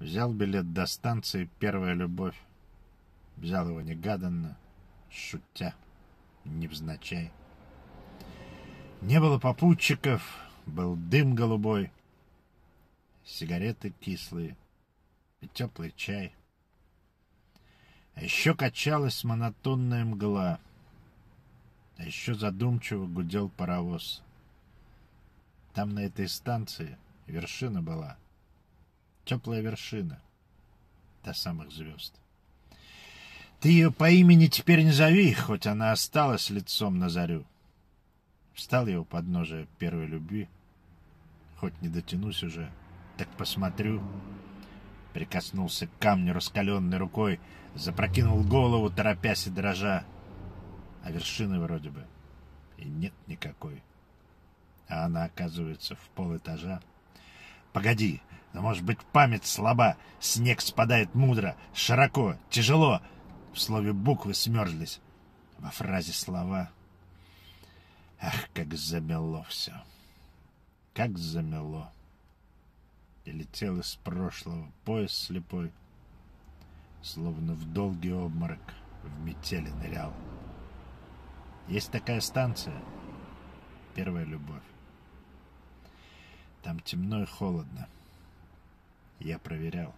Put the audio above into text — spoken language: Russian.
Взял билет до станции «Первая любовь». Взял его негаданно, шутя, невзначай. Не было попутчиков, был дым голубой, сигареты кислые и теплый чай. А еще качалась монотонная мгла, а еще задумчиво гудел паровоз. Там на этой станции вершина была, теплая вершина до самых звезд. Ты ее по имени теперь не зови, хоть она осталась лицом на зарю. Встал я у подножия первой любви, хоть не дотянусь уже, так посмотрю. Прикоснулся к камню раскаленной рукой, запрокинул голову, торопясь и дрожа. А вершины вроде бы и нет никакой. А она, оказывается, в полэтажа. Погоди, но, может быть, память слаба, снег спадает мудро, широко, тяжело. В слове буквы смерзлись, во фразе слова. Ах, как замело все, как замело. И летел из прошлого пояс слепой, Словно в долгий обморок в метели нырял. Есть такая станция, первая любовь. Там темно и холодно. Я проверял.